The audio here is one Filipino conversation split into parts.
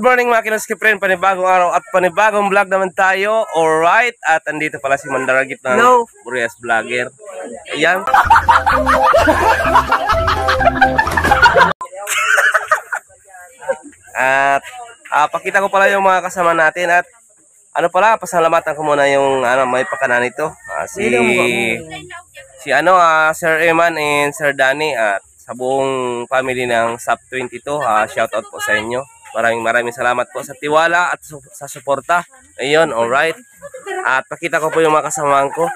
morning mga kinoski friend, panibagong araw at panibagong vlog naman tayo. Alright, at andito pala si Mandaragit ng Hello. Burias Vlogger. Ayan. at ah, pakita ko pala yung mga kasama natin at ano pala, pasalamatan ko muna yung ano, may pakana nito. Ah, si si ano, ah, Sir Eman and Sir Danny at sa buong family ng SAP 22, ah, shout out po sa inyo. Maraming maraming salamat po sa tiwala at su- sa suporta. Ayun, alright. At pakita ko po yung mga kasamahan ko.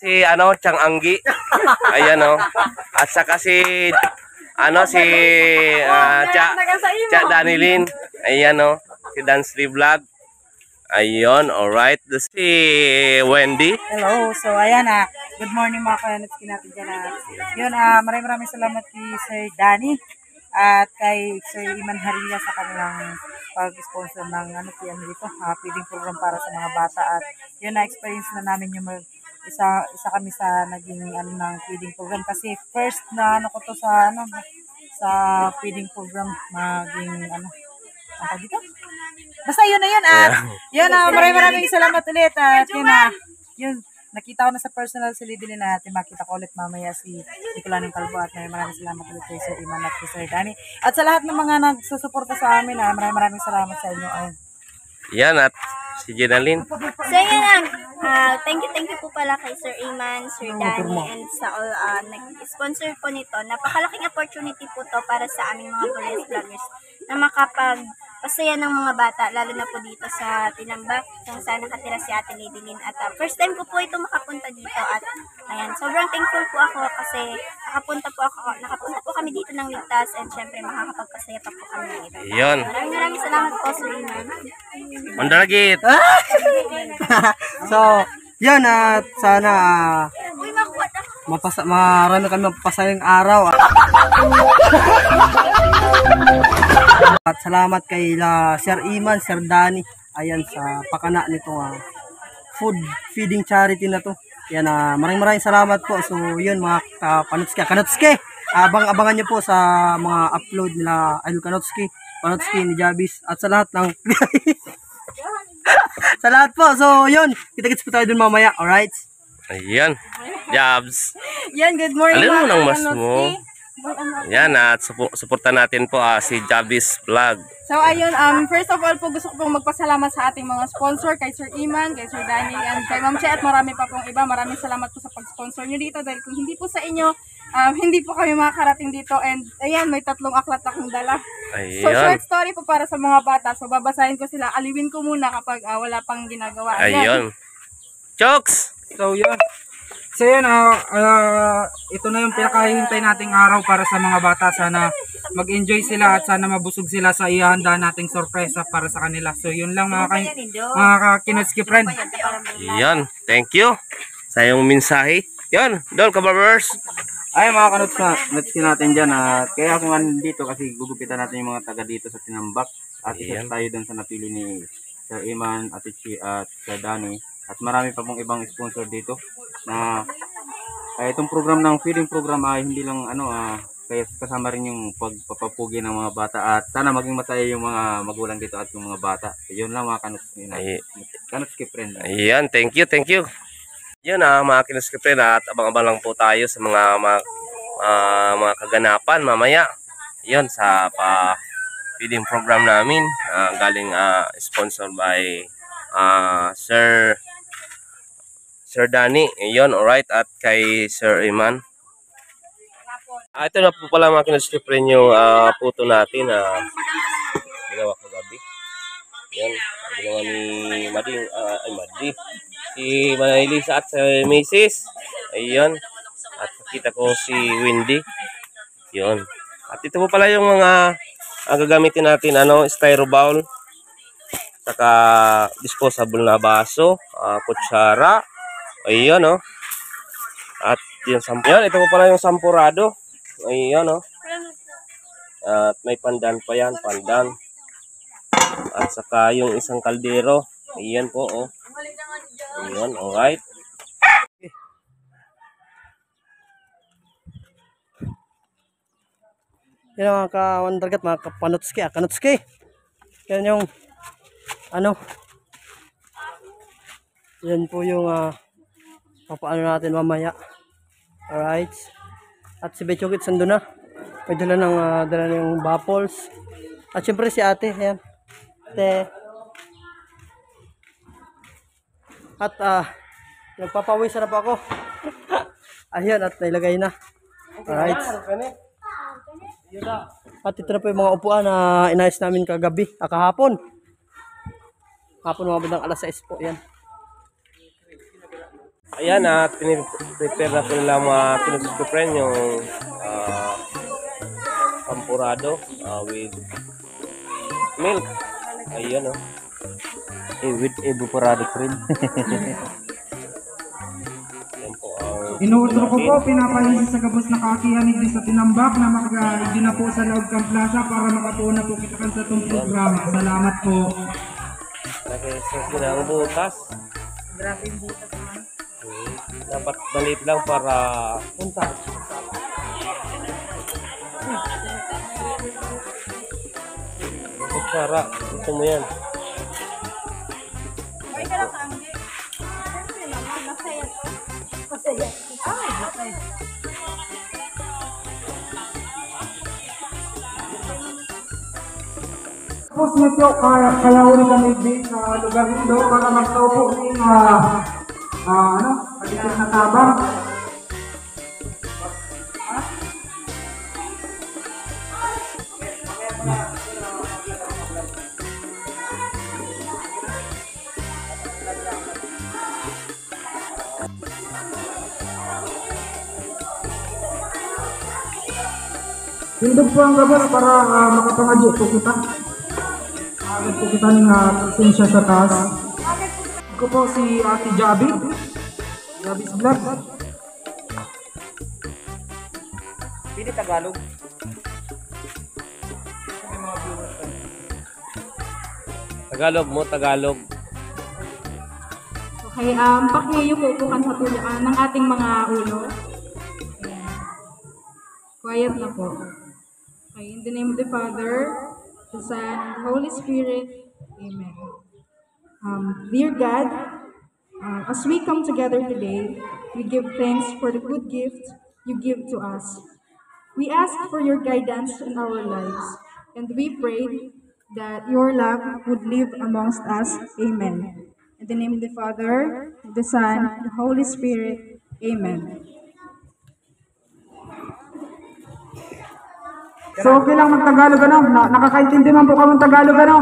Si ano, Chang Anggi. Ayan oh. At saka si ano si ah, Cha Cha Danilin. Ayan oh. Si Dance Vlog. Ayun, alright. Si Wendy. Hello. So, ayan ah. Good morning mga kanatski natin dyan ah. Yun ah, maraming maraming salamat kay Sir Danny at kay Sir Iman Harilla sa kanilang pag-sponsor ng ano, kaya ano dito, ah, feeding program para sa mga bata. At yun na experience na namin yung mag- isa isa kami sa naging ano ng feeding program. Kasi first na ano ko to sa ano sa feeding program maging ano ang dito? Basta yun na yun at yun na maraming maraming salamat ulit at yun na yun nakita ko na sa personal si Liddy natin makita ko ulit mamaya si Nicolanong Calvo at maraming maraming salamat ulit kay Sir Iman at kay Sir Danny at sa lahat ng mga nagsusuporta sa amin ah, maraming maraming salamat sa inyo Ayun. Yan at si Jenalyn. So yun lang. Ah, thank you, thank you po pala kay Sir Iman, Sir Danny, and sa all ah, nag-sponsor po nito. Napakalaking opportunity po to para sa aming mga police vloggers na makapag pasaya ng mga bata, lalo na po dito sa Tinambak, kung saan nakatira si Ate Lady Lynn. At ah, first time ko po ito makapunta dito. At ayan, sobrang thankful po ako kasi nakapunta po ako, nakapunta po kami dito ng ligtas and syempre makakapagpasaya pa po kami ng iba. Yun. Maraming maraming salamat po, Sir Iman. Mandaragit. So, yan at sana ah, Uy, makuha na mapasa marami kami mapasayang araw. At salamat kay la, Sir Iman, Sir Danny. Ayan sa pakana nito ah, food feeding charity na to. Yan ah, maraming maraming salamat po. So, yun mga uh, kanutski, kanutski. Abang-abangan niyo po sa mga upload nila Idol Kanutski, Kanutski ni Jabis at sa lahat ng sa lahat po. So, yun. Kita-kits po tayo dun mamaya. Alright? Ayan. Jobs. Yan, good morning Alam mo nang mas mo. Yan at supo- suporta natin po ah, si Jabis Vlog. So ayun, um, first of all po gusto ko pong magpasalamat sa ating mga sponsor, kay Sir Iman, kay Sir Danny, and kay Ma'am Che, at marami pa pong iba. Maraming salamat po sa pag-sponsor nyo dito dahil kung hindi po sa inyo, um, hindi po kami makakarating dito. And ayan, may tatlong aklat akong dala. So Ayan. short story po para sa mga bata. So babasahin ko sila, aliwin ko muna kapag ah, wala pang ginagawa. Ayan. Ayun. Chokes! So, yun. So, yun. ah, ah, ito na yung pinakahihintay nating araw para sa mga bata. Sana mag-enjoy sila at sana mabusog sila sa ihanda nating sorpresa para sa kanila. So, yun lang mga, ka- mga kinotski friend. Yan. Thank you sa iyong mensahe. Yan. Dol, kabarbers. Ay, mga kanots na, kinotski natin dyan. At kaya ako nga dito kasi gugupitan natin yung mga taga dito sa Tinambak. At isa tayo dun sa napili ni Sir Iman, Ate Chi, at Sir Danny. At marami pa pong ibang sponsor dito na kaya itong program ng feeding program ay hindi lang ano ah kaya kasama rin yung pagpapapugi ng mga bata at sana maging masaya yung mga magulang dito at yung mga bata. Yun lang mga kanots Ay. kanots friend. Ayan. Thank you. Thank you. Yun ah, mga kinuskipin at abang-abang lang po tayo sa mga mga, ah, mga kaganapan mamaya. Yun sa pa feeding program namin ah, galing ah, sponsored by ah, Sir Sir Danny. Yun, alright. At kay Sir Iman. Ah, ito na po pala mga kinuskipin yung ah, puto natin na ginawa kagabi. Yan, ang ginawa ni Mading, ah, ay Madi. Si Manilisa at si Mrs. Ayun. At nakita ko si Windy. Yun. At ito po pala yung mga ang gagamitin natin, ano, styro bowl. Saka disposable na baso, ah, kutsara. Ayun, oh. At yung samp yan, ito po pala yung sampurado. Ayun, oh. At may pandan pa yan, pandan. At saka yung isang kaldero. Ayan po, oh. Ayan, alright. Yan ang ka-wandergat, mga kapanotski, ah, kanotski. Yan yung ano yan po yung ah papaano natin mamaya. Alright. At si Bechokit sando na. May dala ng ah, dala yung baffles. At syempre si ate. Ayan. Ate. At ah nagpapawis na po ako. Ayan at nilagay na. Alright. At ito na po yung mga upuan na inayos namin kagabi, ah, kahapon. Kahapon mga bandang alas 6 po, yan. Ayan at prepare na po nila mga kinususpren yung ah, pampurado ah, with milk. Ayan oh. Eh, with evaporated cream. Ayan po ang Inuutro ko po, pinapahisa sa gabos na kakihanig din sa tinambak na makaigin na po sa loob kang plaza para makapuuna po kita kan sa itong programa. Salamat po. nakaisas na ang butas. Grabe yung butas Dapat maliit lang para punta. Kutsara, gusto mo yan. Masaya. Masaya. Ay, okay. Tapos nito, kaya, kaya uli kami din sa lugar nito para magtaupo ng uh, uh, ano, Hindog po ang gabos para uh, makapangadyo po kita. Agad po kita ng uh, presensya sa taas. Si Ate. Jabi's Vlog. Pili Tagalog. Tagalog mo, Tagalog. Okay, um, pakiyo po po kan sa tuloy ng ating mga ulo. Ayan. Quiet na po. Okay, in the name of the Father, the Son, and the Holy Spirit. Amen. Um, dear God, uh, as we come together today, we give thanks for the good gift you give to us. We ask for your guidance in our lives, and we pray that your love would live amongst us. Amen. In the name of the Father, the Son, and the Holy Spirit. Amen. So okay lang mag-Tagalog ano? Na nakakaintindi man po kami Tagalog ano?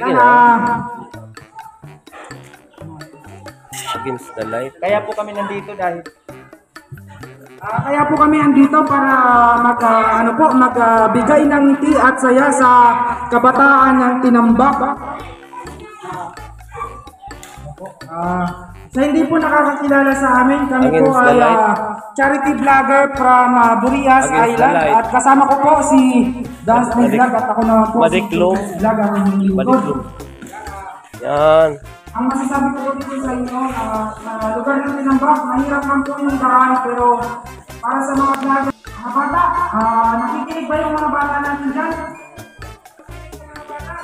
Sige na. ah. Against the light. Kaya po kami nandito dahil Ah, kaya po kami andito para mag ah, ano po magbigay ng ngiti at saya sa kabataan ng Tinambak. Ah, sa hindi po nakakakilala sa amin, kami po Against the ay ah, charity vlogger from ah, Burias Against Island at kasama ko po si Dance Vlog at ako naman po si Madiklong. Dance Vlog ang inyong. Yan. Ang masasabi ko po dito sa inyo, uh, sa lugar ng Tinambak, mahirap man po yung daan, pero para sa mga vlogger, mga bata, ah, nakikinig ba yung mga bata natin dyan? Enerhiya.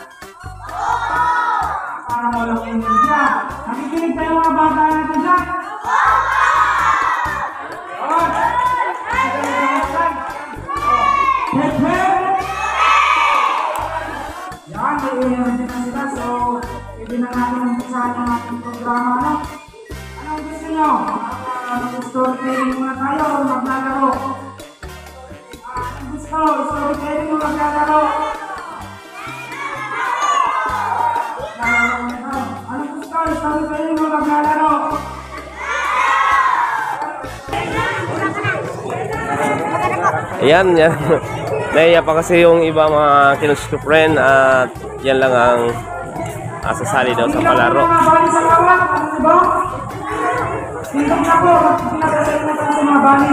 Nakikinig ba yung mga bata natin dyan? Ayan, yan. Naiya pa kasi yung iba mga kinususpren at yan lang ang uh, daw sa palaro. Sindok na po, pinasasay na sa mga bali.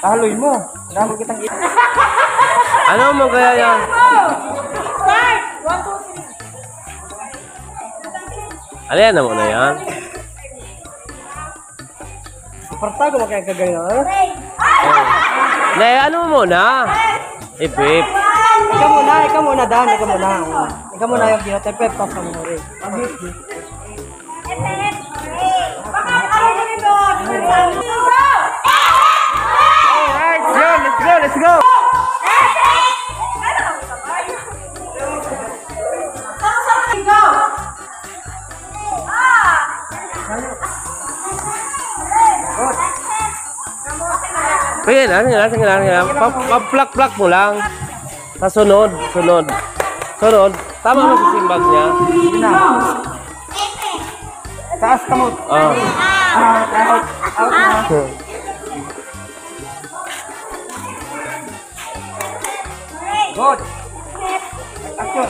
Haloy mo. Dami kitang Ano mo kaya yan? Alin na mo na yan? Partago mo kaya kagayon. Ne, ano mo na? Ipip. Ikaw muna, ikaw muna, Dan. Ikaw muna. Ikaw muna yung ginatepet. Tapos ang muna rin. Alright, Sige na, sige na, sige na, sige. Pa- Pa-plak-plak mo lang. Sa sunod, sunod. Sunod. Tama mo sa simbag niya. Taas ka mo. Oh. Good. Action.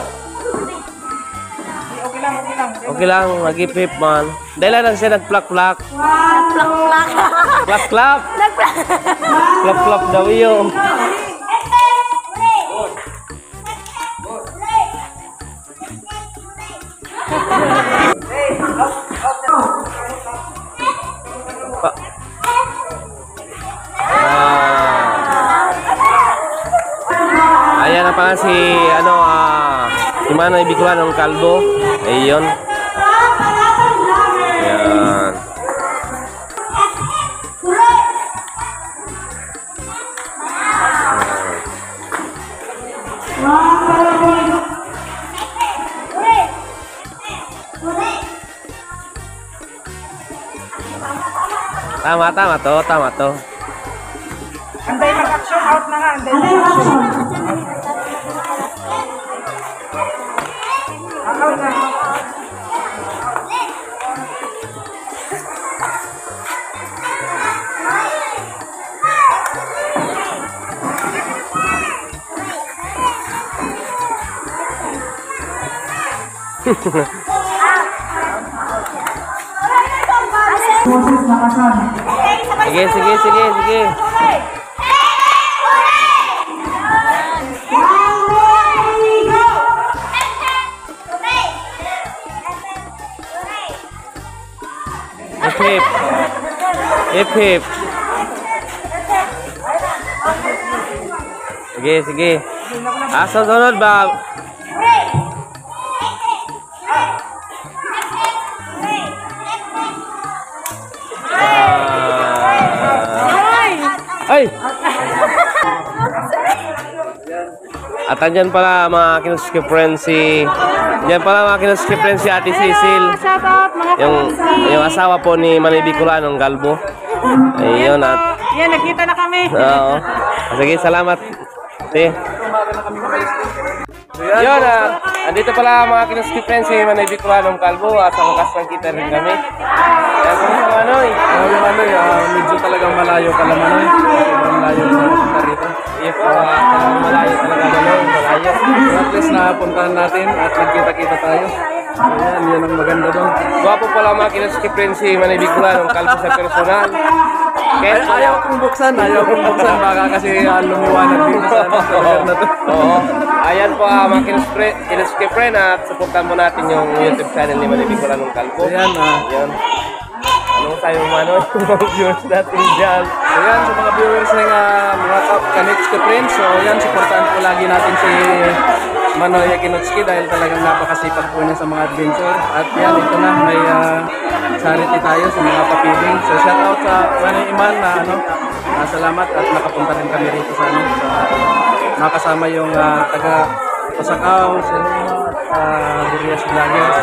Okay lang, okay lang. Okay lang, nag-ipip man. Dahil lang siya nag-plak-plak. Plak-plak. Plak-plak. Plak-plak daw yun. Pa- Ah. Ayan na pala si ano ah si Manay Bikuan ng Kalbo. Ayun. Tama, tama to, tama to. Anday mag-action, out na nga. Anday mag-action. Out na. Boses lakasan. Sige, sige, sige, sige. Hip hip. Hip hip. Sige, sige. Ah, sunod ba? At andyan pala mga kinuskip friends si... Diyan pala mga kinuskip friends si Ate Cecil. Shout out mga Yung, yung asawa po ni Manay Bicolano, ng Galbo. Ayun at... Yan, nagkita na kami. Oo. Sige, salamat. Sige. Yun, ah, andito pala mga kinuskip friends si Manay Bicolano, ng Galbo. At sa wakas ng kita rin kami. Kaya kung sa Manoy. Ano yung ano, uh, medyo talagang malayo ka lang ano, sobrang malayo. Iya po, ah, malayo talaga gano'n, malayo. But at least napuntahan natin at nagkita-kita tayo. Ayan, yun ang maganda doon. Gwapo pala mga kinuskip friends si Manay ng Galbo sa personal. Kaya Ay, ayaw kong buksan, ayaw kong buksan baka kasi uh, lumiwanag dito sa, ano, na to. Oo. Ayan po ah, mga kinuske friend at supportan mo natin yung YouTube channel ni Manny Bicolanong Kalbo. So yan, ah, Ayan. Anong sayo mo ano yung mga viewers natin dyan? So yan, sa mga viewers ng uh, mga Kanits ko friends, so yan, supportahan po lagi natin si Manoy Akinotski dahil talagang napakasipag po niya sa mga adventure. At yan, ito na, may ah, charity tayo sa mga papiling. So shout out sa Manoy Iman na ano, ah, salamat at nakapunta rin kami rito sa ano, sa nakasama yung ah, taga Pasakaw, sa uh, Burias Vloggers,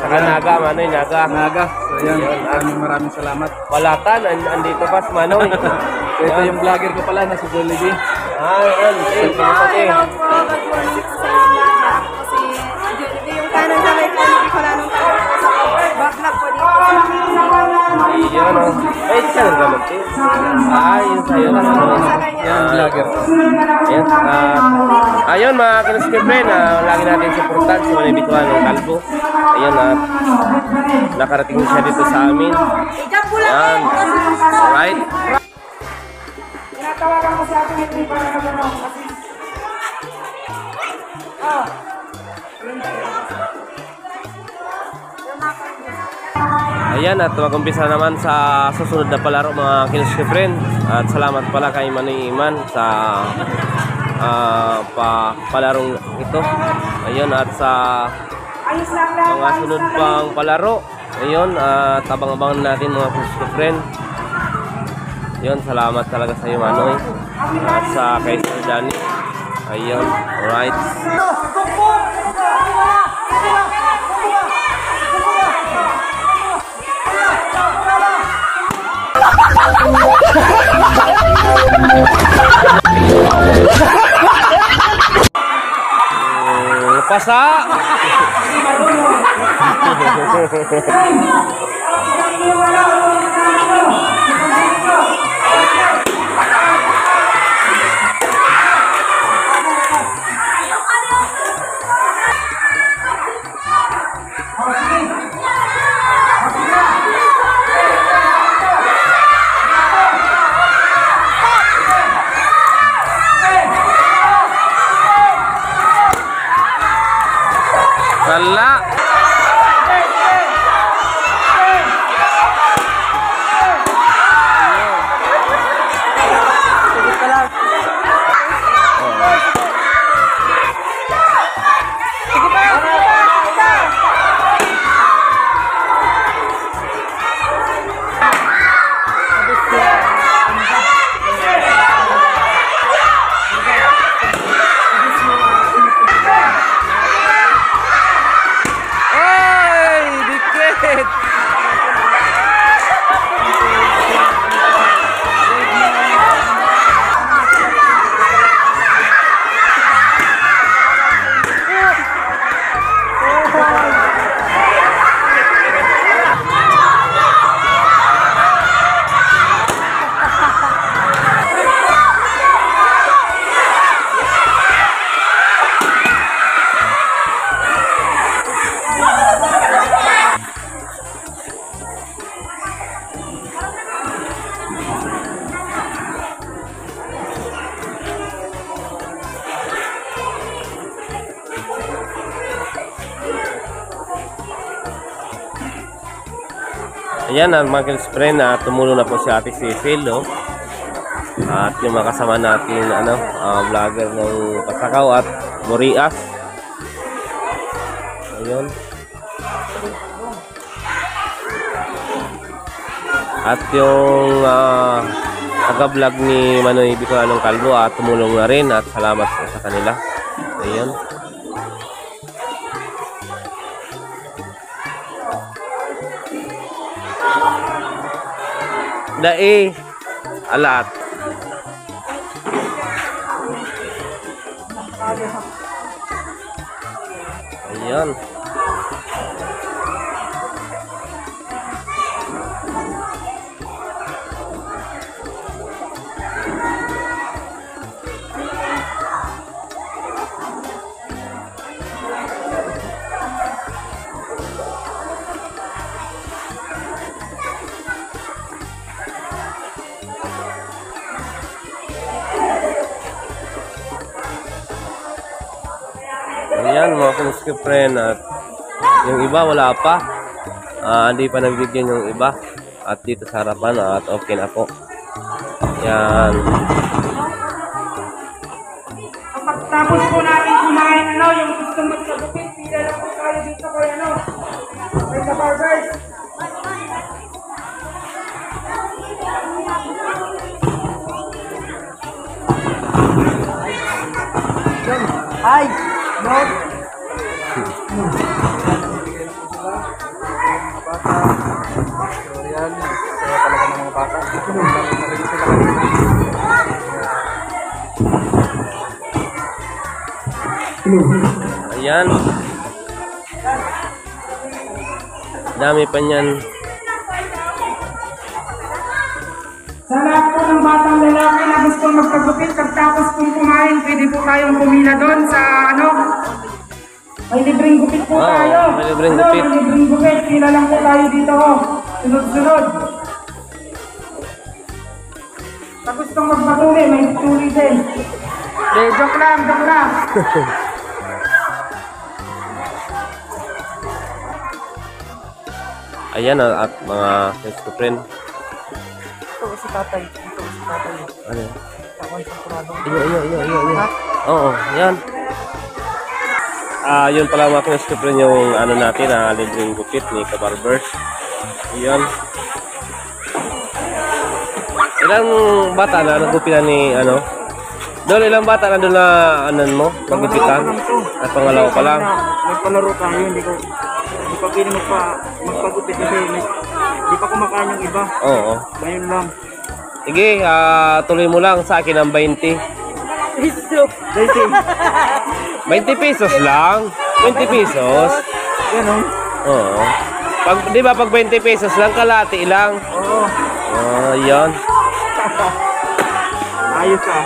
Saka Naga, Manoy, Naga. Naga. So yan, maraming maraming salamat. Walatan, and, andito pa si Manoy. So, ito yung vlogger ko pala na si Jollibee. Ah, yan. Kamusta eh? Hello po, good morning po sa inyo lahat. Kasi ito yung kanan sa right hand, hindi ko na nung tayo po sa backlog po dito. Ayun, oh. Ay, siya nang gamit eh. Ah, yun sa'yo na Manoy. Yan, vlogger. Ayan, ah, ayun mga kinuske friend, ah, lagi natin supportan si Manny Bicolanong Kalbo. Ayun, ah, nakarating siya dito sa amin. Ayan. Alright. Tinatawagan ko si Ate Mitri para magano kasi Ayan at mag-umpisa naman sa susunod na palaro mga kinuski friend. At salamat pala kay Manoy Iman sa ah, pa palarong ito. Ayun at sa mga sunod pang palaro. Ayun at abang-abangan natin mga kinuski friend. Yun salamat talaga sa iyo Manoy. At sa kay Sir Danny ayun alright puasa. Ayan, ang mga friend na tumulong na po si Ate Cecil, no? At yung mga kasama natin, ano, ah, vlogger ng Pasakaw at Morias. Ayun. At yung ah, taga-vlog ni Manoy Bicolanong Kalbo at tumulong na rin at salamat sa kanila. Ayun. Dai alat. Ayun. friend at yung iba wala pa. Ah, hindi pa nabigyan yung iba. At dito sa harapan at okay na po. Yan. Pagkatapos po natin kumain, ano, yung gusto magkagupit, pila lang po tayo dito kay ano, kay the barbers. Hi! No! Ayan. Dami pa niyan. Sa lahat po ng batang lalaki na gusto magkagupit, pagkatapos pong kumain, pwede po tayong pumila doon sa ano, may libreng gupit po Oo, tayo. may libreng Ano, gupit. May libreng gupit, pila lang po tayo dito. Oh. Sunod-sunod. Magpatuli, may tuli din. Eh, joke lang, joke lang. Ayan ah, at mga friends ko friend. Ito si tatay. Ito si tatay. Ano? Takon sa kurado. Iyo, iyo, iyo, iyo, iyo. Oo, yan. Ah, yun pala mga friends ko friend yung ano natin, ah, libreng gupit ni Kabarbers. Ayan. Ilang bata na nagupitan ni ano? Doon ilang bata na doon na anan mo? Magupitan? At pangalawa pa lang. Nagpalaro tayo, hindi ko hindi pa pili magpa, magpagupit kasi may, hindi pa kumakain yung iba. Oo. Ngayon lang. Sige, ah, tuloy mo lang sa akin ang 20. Dati, 20 pesos lang. 20 pesos. o. Oo. Pag, di ba pag 20 pesos lang, kalati lang. Oo. Ah, yan. Ayos ah.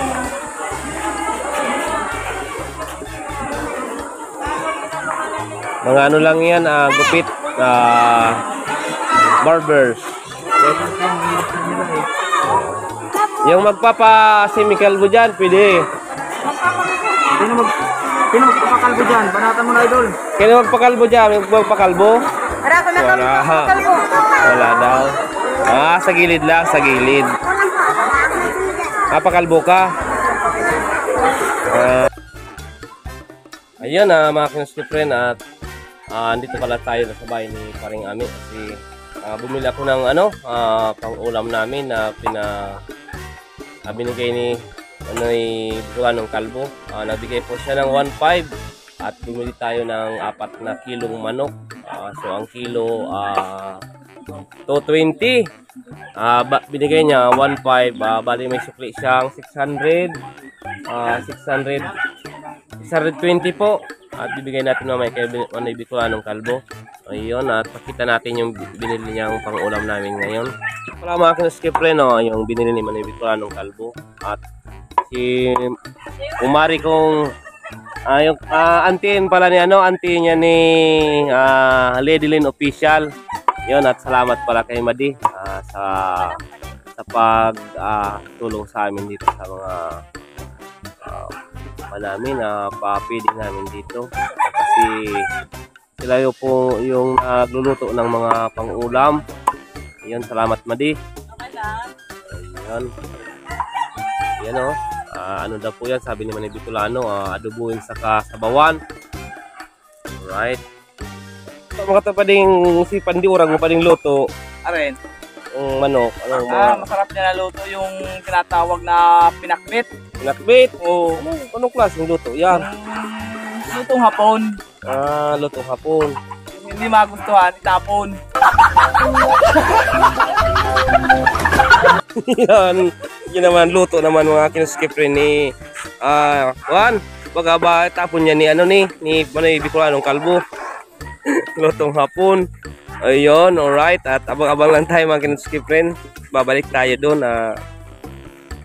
Mga ano lang yan, ah, gupit. Ah, barbers. Yung magpapa-chemical mo dyan, pwede. Sino mag Sino magpapakalbo dyan? Banatan mo na idol. Kaya magpakalbo dyan, magpapakalbo. Wala. Wala daw. Ah, sa gilid lang, sa gilid. Papakalbo ka. Ah, ayun ah, mga kinuski friend at ah, andito pala tayo sa bahay ni Paring Ami kasi ah, bumili ako ng ano, ah, pang ulam namin na pina ah, binigay ni ano ni Buwanong Kalbo. Ah, nagbigay po siya ng 1.5 at bumili tayo ng apat na kilong manok. Ah, so ang kilo ah 220. Ah ba, binigay niya 1.5. Ah, bali may sukli siyang 600. Ah 600 620 po. At bibigay natin mamaya kay Manay Bicolanong Kalbo. Ayun, at pakita natin yung binili niyang pang-ulam namin ngayon. Para mga kinaskip rin, no, yung binili ni Manay Bicolanong Kalbo. At si umari kong ah yung ah, antin pala ni ano, auntie niya ni ah, Lady Lynn Official. Yun at salamat pala kay Madi ah, sa sa pag ah, tulong sa amin dito sa mga pa namin na pa-feeding namin dito kasi sila yung po yung nagluluto ng mga pang-ulam. Ayun, salamat Madi. Ayun. Yan oh. Ah, ano daw po yan, sabi ni Manny Bicolano, ah, adobuin sa kasabawan. Alright. Mga tapading si Pandiurang mo pa ding luto, Aren, ang manok, ano mga ah, masarap niya na luto yung tinatawag na pinakbit. pinakbit. O, ano, anong klaseng luto? Yan. Yung lutong hapon. Ah, luto hapon. Yung hindi magustuhan, itapon. yan. Yun naman, luto naman mga kinuskip rin ni ah, Juan. Baga ba, tapon niya ni ano ni, ni Manoy Bicolanong Kalbo. Lutong hapon. Ayun, alright. At abang-abang lang tayo mga kinuskip rin. Babalik tayo doon. ah,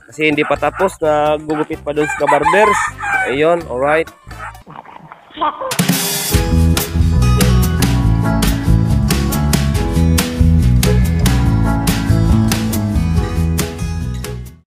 kasi hindi pa tapos na gugupit pa doon sa barbers. Ayun, alright.